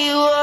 you are.